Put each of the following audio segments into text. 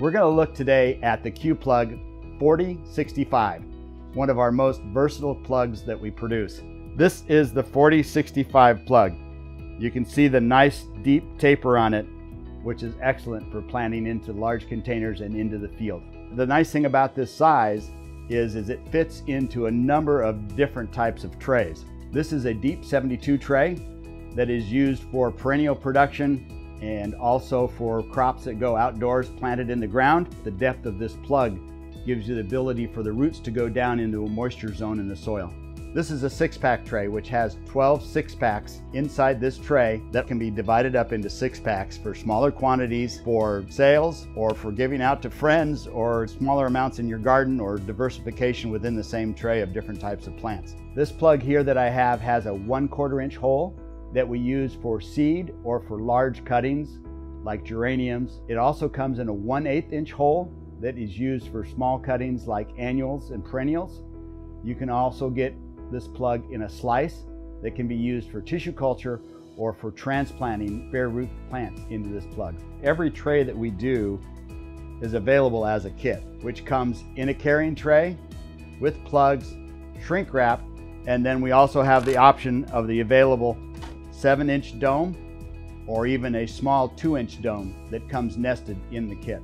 We're going to look today at the Q-Plug 4065, one of our most versatile plugs that we produce. This is the 4065 plug. You can see the nice deep taper on it, which is excellent for planting into large containers and into the field. The nice thing about this size is, is it fits into a number of different types of trays. This is a deep 72 tray that is used for perennial production and also for crops that go outdoors planted in the ground. The depth of this plug gives you the ability for the roots to go down into a moisture zone in the soil. This is a six pack tray which has 12 six packs inside this tray that can be divided up into six packs for smaller quantities for sales or for giving out to friends or smaller amounts in your garden or diversification within the same tray of different types of plants. This plug here that I have has a one quarter inch hole that we use for seed or for large cuttings like geraniums. It also comes in a 1 8 inch hole that is used for small cuttings like annuals and perennials. You can also get this plug in a slice that can be used for tissue culture or for transplanting bare root plants into this plug. Every tray that we do is available as a kit, which comes in a carrying tray with plugs, shrink wrap, and then we also have the option of the available 7 inch dome or even a small 2 inch dome that comes nested in the kit.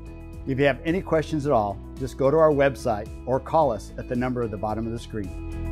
If you have any questions at all, just go to our website or call us at the number at the bottom of the screen.